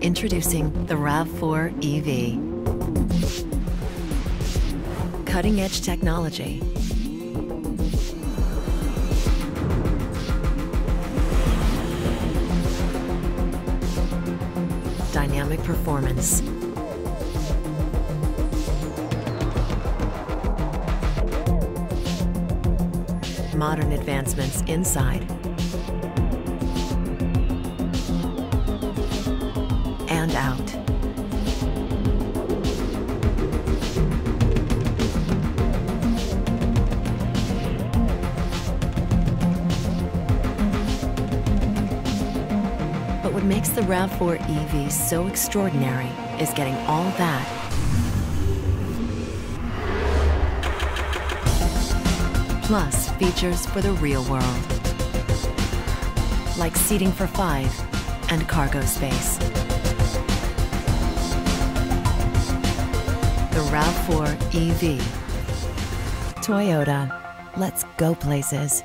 Introducing the RAV4 EV. Cutting edge technology. Dynamic performance. Modern advancements inside and out. But what makes the RAV4 EV so extraordinary is getting all that plus features for the real world, like seating for five and cargo space. RAV4 EV. Toyota. Let's go places.